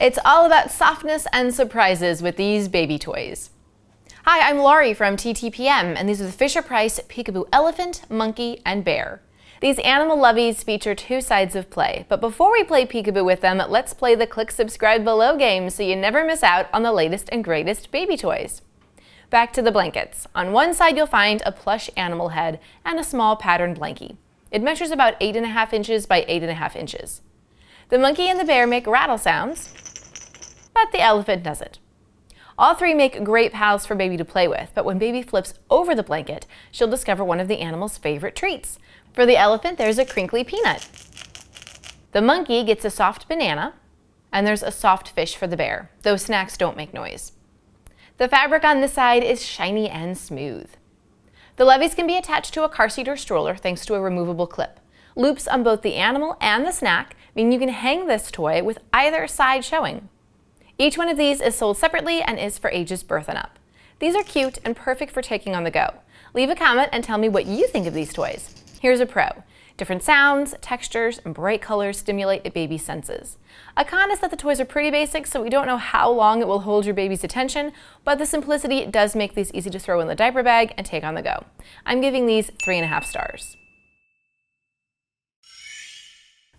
It's all about softness and surprises with these baby toys. Hi, I'm Laurie from TTPM, and these are the Fisher-Price Peekaboo Elephant, Monkey, and Bear. These animal loveys feature two sides of play, but before we play peekaboo with them, let's play the click subscribe below game so you never miss out on the latest and greatest baby toys. Back to the blankets. On one side you'll find a plush animal head and a small patterned blankie. It measures about 8.5 inches by 8.5 inches. The monkey and the bear make rattle sounds, but the elephant doesn't. All three make great pals for baby to play with, but when baby flips over the blanket, she'll discover one of the animal's favorite treats. For the elephant, there's a crinkly peanut. The monkey gets a soft banana, and there's a soft fish for the bear. Those snacks don't make noise. The fabric on this side is shiny and smooth. The loveys can be attached to a car seat or stroller thanks to a removable clip. Loops on both the animal and the snack mean you can hang this toy with either side showing. Each one of these is sold separately and is for ages birth and up. These are cute and perfect for taking on the go. Leave a comment and tell me what you think of these toys. Here's a pro. Different sounds, textures, and bright colors stimulate a baby's senses. A con is that the toys are pretty basic, so we don't know how long it will hold your baby's attention, but the simplicity does make these easy to throw in the diaper bag and take on the go. I'm giving these three and a half stars.